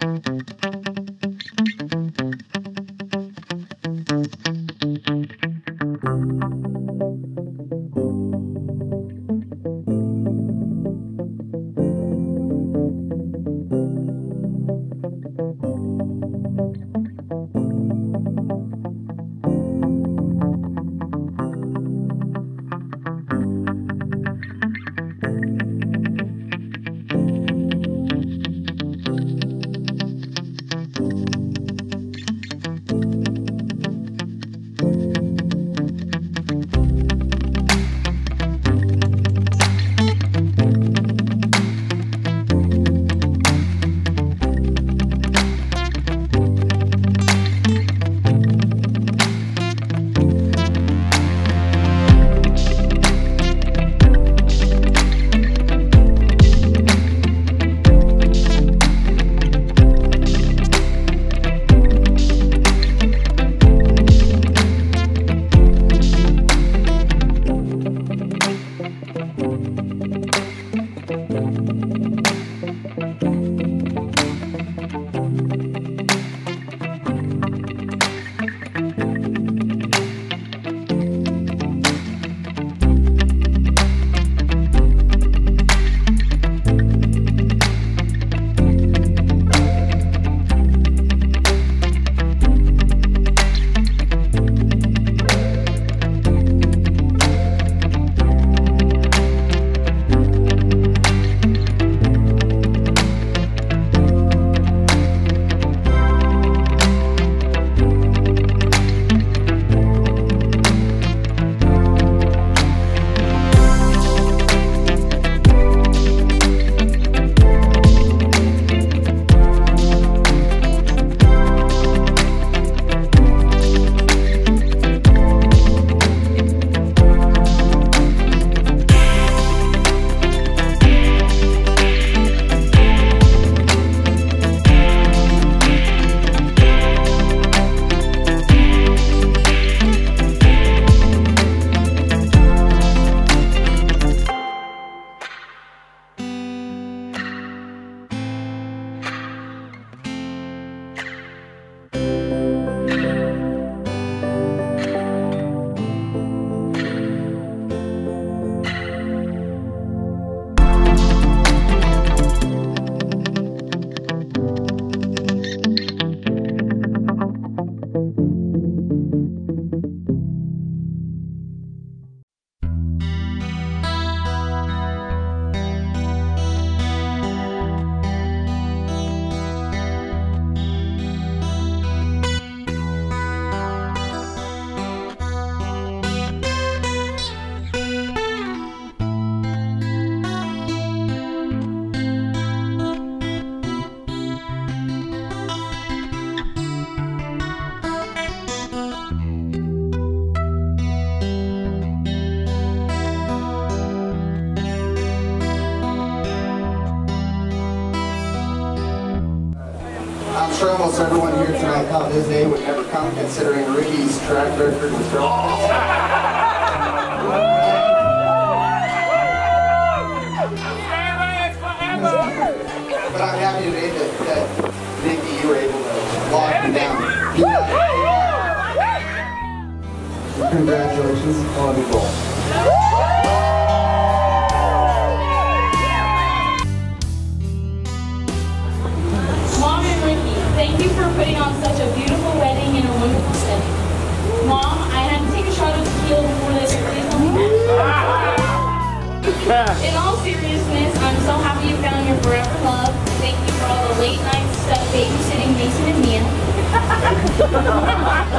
I'm sure almost everyone here tonight thought this day would never come, considering Ricky's track record with girls. But I'm happy today that, that Nikki, you were able to lock him down. Congratulations on the goal. Ha ha ha ha!